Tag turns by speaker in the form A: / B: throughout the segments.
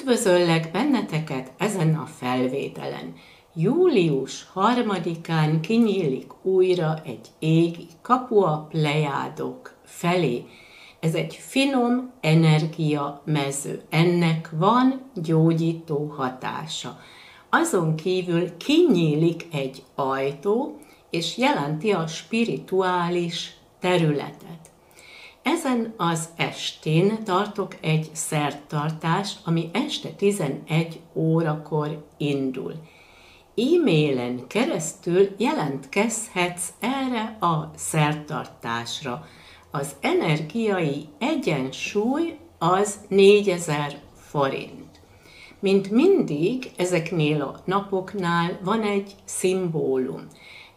A: Üdvözöllek benneteket ezen a felvételen. Július harmadikán kinyílik újra egy égi kapu a plejádok felé. Ez egy finom energia mező. Ennek van gyógyító hatása. Azon kívül kinyílik egy ajtó, és jelenti a spirituális területet. Ezen az estén tartok egy szertartást, ami este 11 órakor indul. E-mailen keresztül jelentkezhetsz erre a szertartásra. Az energiai egyensúly az 4000 forint. Mint mindig, ezeknél a napoknál van egy szimbólum.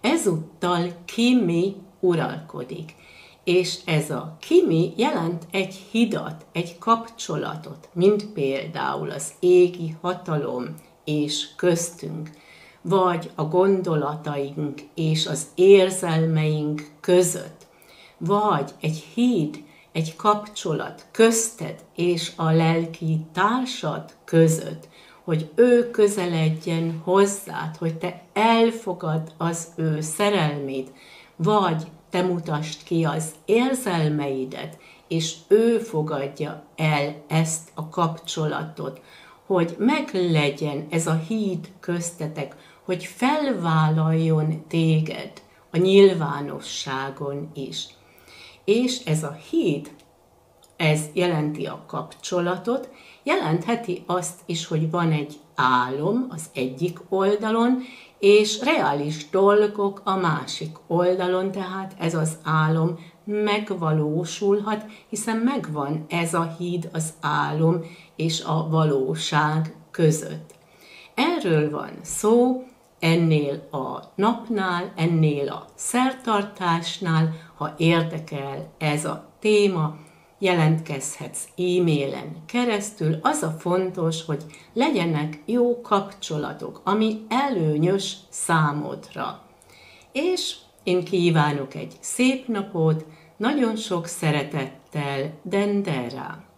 A: Ezúttal Kimi uralkodik. És ez a kimi jelent egy hidat, egy kapcsolatot, mint például az égi hatalom és köztünk, vagy a gondolataink és az érzelmeink között, vagy egy híd, egy kapcsolat közted és a lelki társad között, hogy ő közeledjen hozzád, hogy te elfogad az ő szerelmét, vagy te mutasd ki az érzelmeidet, és ő fogadja el ezt a kapcsolatot, hogy meglegyen ez a híd köztetek, hogy felvállaljon téged a nyilvánosságon is. És ez a híd, ez jelenti a kapcsolatot, jelentheti azt is, hogy van egy álom az egyik oldalon, és reális dolgok a másik oldalon, tehát ez az álom megvalósulhat, hiszen megvan ez a híd az álom és a valóság között. Erről van szó, ennél a napnál, ennél a szertartásnál, ha érdekel ez a téma, jelentkezhetsz e-mailen keresztül. Az a fontos, hogy legyenek jó kapcsolatok, ami előnyös számodra. És én kívánok egy szép napot, nagyon sok szeretettel, Dendera!